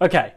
Okay,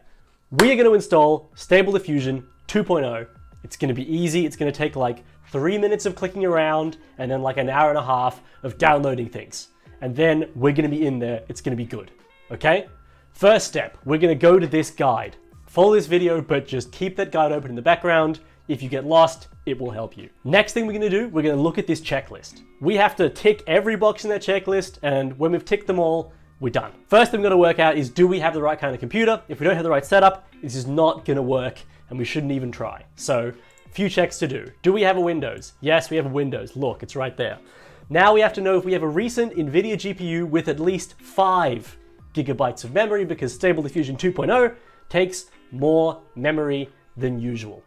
we are going to install Stable Diffusion 2.0. It's going to be easy. It's going to take like three minutes of clicking around and then like an hour and a half of downloading things. And then we're going to be in there. It's going to be good. Okay? First step, we're going to go to this guide. Follow this video, but just keep that guide open in the background. If you get lost, it will help you. Next thing we're going to do, we're going to look at this checklist. We have to tick every box in that checklist, and when we've ticked them all, we're done. First thing we're gonna work out is do we have the right kind of computer? If we don't have the right setup, this is not gonna work and we shouldn't even try. So, few checks to do. Do we have a Windows? Yes, we have a Windows. Look, it's right there. Now we have to know if we have a recent NVIDIA GPU with at least five gigabytes of memory because Stable Diffusion 2.0 takes more memory than usual.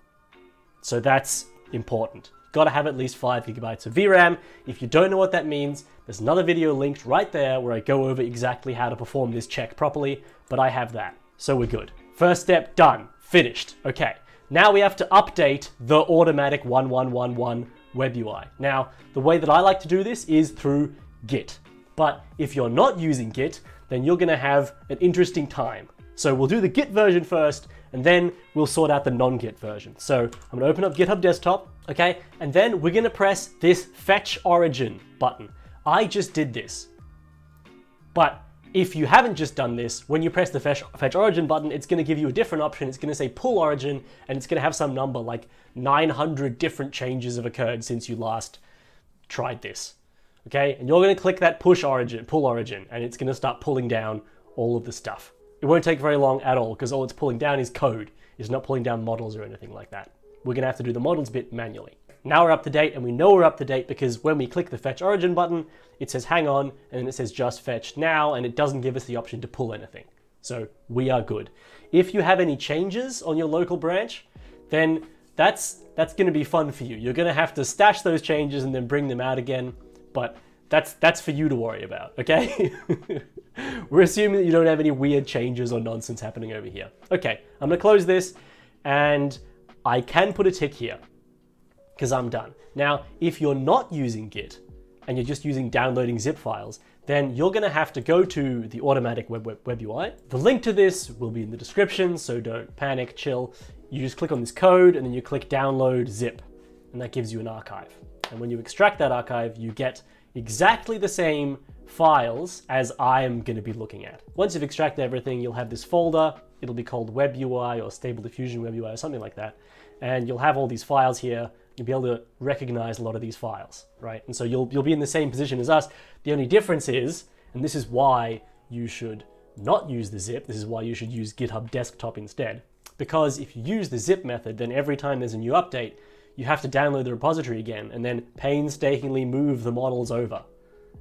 So that's important got to have at least 5 gigabytes of VRAM. If you don't know what that means, there's another video linked right there where I go over exactly how to perform this check properly, but I have that, so we're good. First step done, finished. Okay, now we have to update the automatic 1111 web UI. Now, the way that I like to do this is through Git. But if you're not using Git, then you're gonna have an interesting time. So we'll do the Git version first, and then we'll sort out the non-Git version. So I'm gonna open up GitHub Desktop, okay? And then we're gonna press this Fetch Origin button. I just did this. But if you haven't just done this, when you press the fetch, fetch, origin button, it's gonna give you a different option. It's gonna say pull origin, and it's gonna have some number like 900 different changes have occurred since you last tried this. Okay, and you're gonna click that push origin, pull origin, and it's gonna start pulling down all of the stuff. It won't take very long at all because all it's pulling down is code. It's not pulling down models or anything like that. We're gonna have to do the models bit manually. Now we're up to date and we know we're up to date because when we click the fetch origin button, it says hang on and then it says just fetch now and it doesn't give us the option to pull anything. So we are good. If you have any changes on your local branch, then that's that's going to be fun for you. You're going to have to stash those changes and then bring them out again, but that's that's for you to worry about, okay? We're assuming that you don't have any weird changes or nonsense happening over here. Okay, I'm gonna close this and I can put a tick here because I'm done. Now, if you're not using Git and you're just using downloading zip files, then you're gonna have to go to the automatic web, web, web UI. The link to this will be in the description, so don't panic, chill. You just click on this code and then you click download zip, and that gives you an archive. And when you extract that archive, you get exactly the same files as I am going to be looking at. Once you've extracted everything, you'll have this folder. It'll be called Web UI or Stable Diffusion Web UI or something like that. And you'll have all these files here. You'll be able to recognize a lot of these files, right? And so you'll, you'll be in the same position as us. The only difference is, and this is why you should not use the zip, this is why you should use GitHub Desktop instead. Because if you use the zip method, then every time there's a new update, you have to download the repository again and then painstakingly move the models over.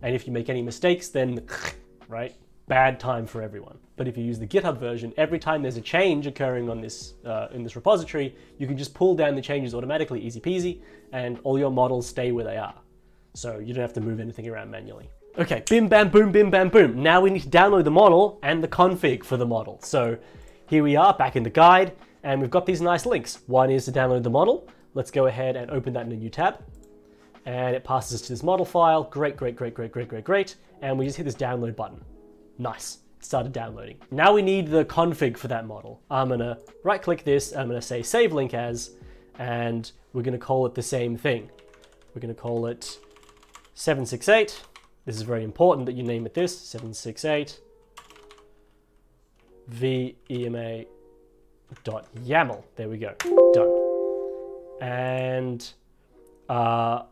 And if you make any mistakes, then, right, bad time for everyone. But if you use the GitHub version, every time there's a change occurring on this uh, in this repository, you can just pull down the changes automatically, easy peasy, and all your models stay where they are. So you don't have to move anything around manually. Okay, bim bam boom, bim bam boom. Now we need to download the model and the config for the model. So here we are back in the guide, and we've got these nice links. One is to download the model, Let's go ahead and open that in a new tab. And it passes us to this model file. Great, great, great, great, great, great, great. And we just hit this download button. Nice. It started downloading. Now we need the config for that model. I'm gonna right click this, I'm gonna say save link as, and we're gonna call it the same thing. We're gonna call it 768. This is very important that you name it this, 768 vema.yaml. There we go, done and uh,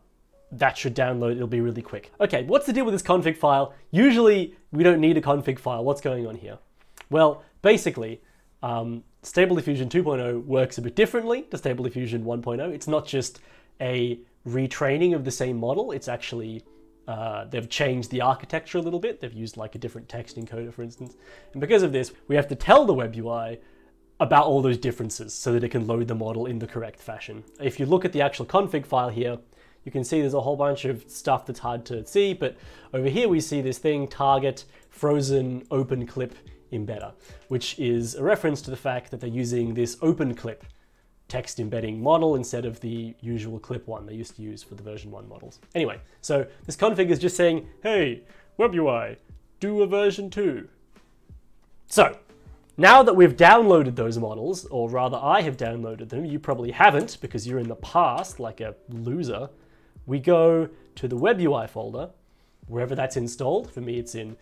that should download, it'll be really quick. Okay, what's the deal with this config file? Usually we don't need a config file. What's going on here? Well, basically, um, Stable Diffusion 2.0 works a bit differently to Stable Diffusion 1.0. It's not just a retraining of the same model, it's actually uh, they've changed the architecture a little bit. They've used like a different text encoder, for instance. And because of this, we have to tell the web UI about all those differences so that it can load the model in the correct fashion. If you look at the actual config file here, you can see there's a whole bunch of stuff that's hard to see, but over here we see this thing, target frozen open clip embedder, which is a reference to the fact that they're using this open clip text embedding model instead of the usual clip one they used to use for the version 1 models. Anyway, so this config is just saying, hey, WebUI, do a version 2. So, Now that we've downloaded those models, or rather I have downloaded them, you probably haven't because you're in the past like a loser, we go to the WebUI folder, wherever that's installed. For me, it's in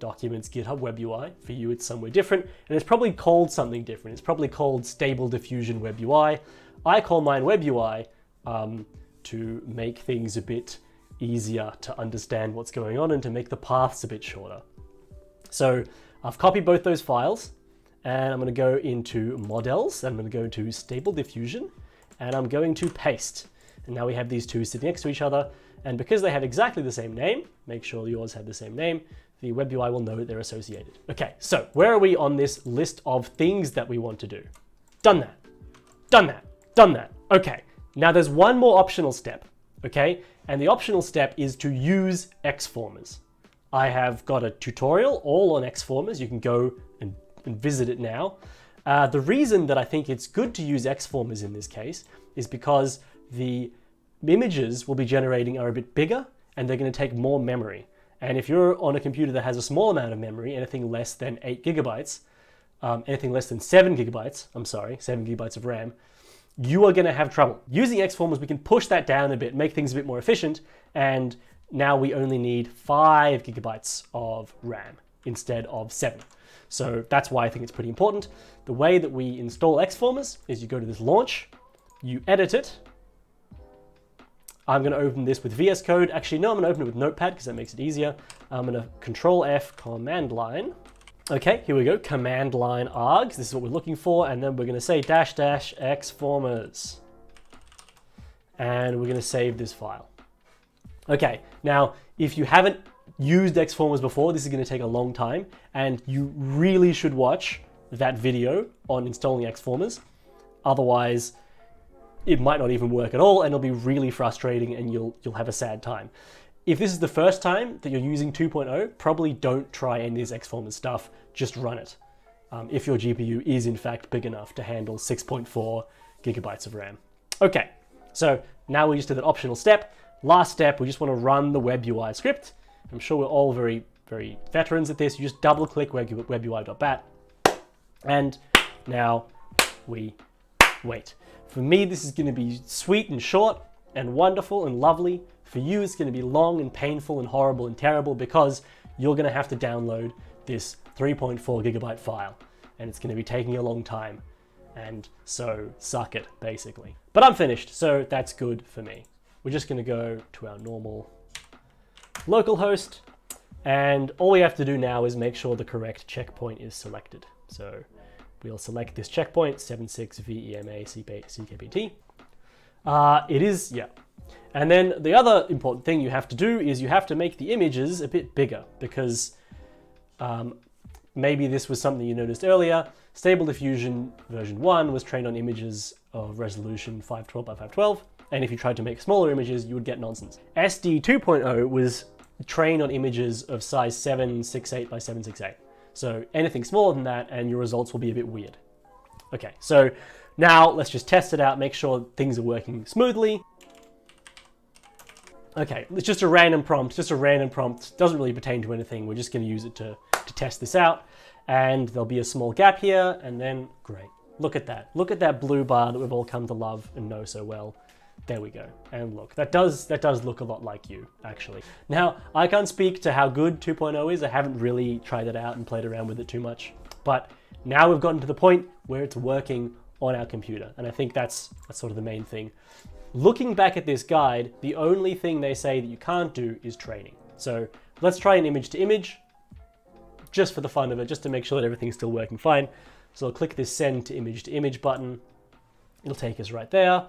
Documents, GitHub, WebUI. For you, it's somewhere different, and it's probably called something different. It's probably called Stable Diffusion WebUI. I call mine WebUI um, to make things a bit easier to understand what's going on and to make the paths a bit shorter. So I've copied both those files and I'm going to go into models and I'm going to go into stable diffusion and I'm going to paste. And now we have these two sitting next to each other and because they have exactly the same name, make sure yours have the same name, the web UI will know that they're associated. Okay, so where are we on this list of things that we want to do? Done that, done that, done that. Okay, now there's one more optional step, okay? And the optional step is to use Xformers. I have got a tutorial all on Xformers. You can go and, and visit it now. Uh, the reason that I think it's good to use Xformers in this case is because the images we'll be generating are a bit bigger and they're going to take more memory. And if you're on a computer that has a small amount of memory, anything less than 8 gigabytes, um, anything less than 7 gigabytes, I'm sorry, 7 gigabytes of RAM, you are going to have trouble. Using Xformers, we can push that down a bit, make things a bit more efficient, and now we only need 5 gigabytes of RAM instead of 7. So that's why I think it's pretty important. The way that we install Xformers is you go to this launch, you edit it. I'm going to open this with VS Code. Actually, no, I'm to open it with Notepad because that makes it easier. I'm going to Control F command line. Okay, here we go, command line args, this is what we're looking for, and then we're gonna say dash dash xformers. And we're gonna save this file. Okay, now, if you haven't used xformers before, this is gonna take a long time, and you really should watch that video on installing xformers. Otherwise, it might not even work at all, and it'll be really frustrating, and you'll, you'll have a sad time. If this is the first time that you're using 2.0, probably don't try any of this Xformers stuff, just run it. Um, if your GPU is in fact big enough to handle 6.4 gigabytes of RAM. Okay, so now we just did that optional step. Last step, we just want to run the web UI script. I'm sure we're all very, very veterans at this. You just double click webui.bat and now we wait. For me, this is going to be sweet and short and wonderful and lovely. For you, it's going to be long and painful and horrible and terrible because you're going to have to download this 3.4 gigabyte file and it's going to be taking a long time. And so suck it, basically. But I'm finished, so that's good for me. We're just going to go to our normal localhost and all we have to do now is make sure the correct checkpoint is selected. So we'll select this checkpoint, 76VEMA CKPT. Uh, it is, yeah, and then the other important thing you have to do is you have to make the images a bit bigger because um, maybe this was something you noticed earlier. Stable Diffusion version 1 was trained on images of resolution 512 by 512, and if you tried to make smaller images, you would get nonsense. SD 2.0 was trained on images of size 768 by 768. So anything smaller than that, and your results will be a bit weird. Okay, so now let's just test it out, make sure things are working smoothly. Okay, it's just a random prompt, just a random prompt, doesn't really pertain to anything. We're just gonna use it to, to test this out. And there'll be a small gap here, and then great. Look at that. Look at that blue bar that we've all come to love and know so well. There we go. And look, that does that does look a lot like you, actually. Now, I can't speak to how good 2.0 is. I haven't really tried it out and played around with it too much. But now we've gotten to the point where it's working on our computer. And I think that's, that's sort of the main thing. Looking back at this guide, the only thing they say that you can't do is training. So let's try an image to image, just for the fun of it, just to make sure that everything's still working fine. So I'll click this send to image to image button. It'll take us right there.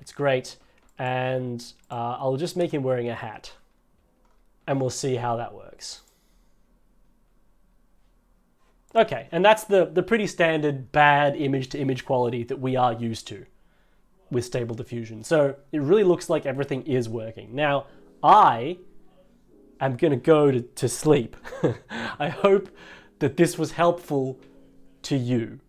That's great. And uh, I'll just make him wearing a hat. And we'll see how that works. Okay, and that's the, the pretty standard bad image to image quality that we are used to with stable diffusion. So it really looks like everything is working. Now, I am going to go to sleep. I hope that this was helpful to you.